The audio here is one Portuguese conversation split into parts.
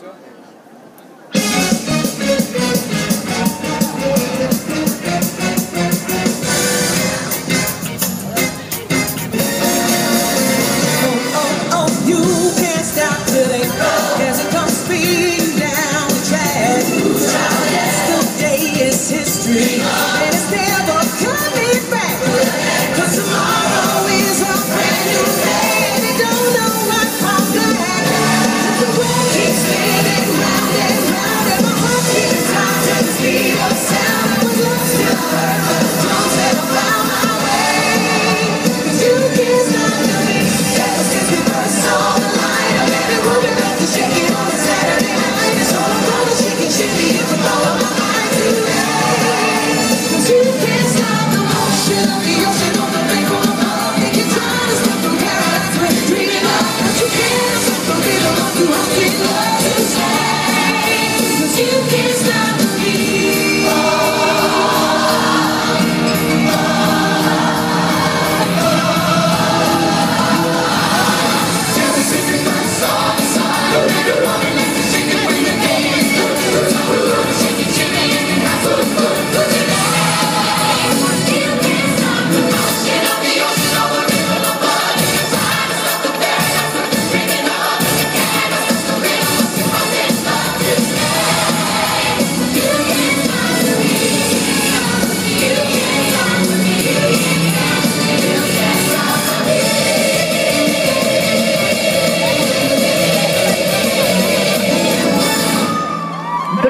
sir.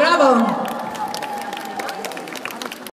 Bravo!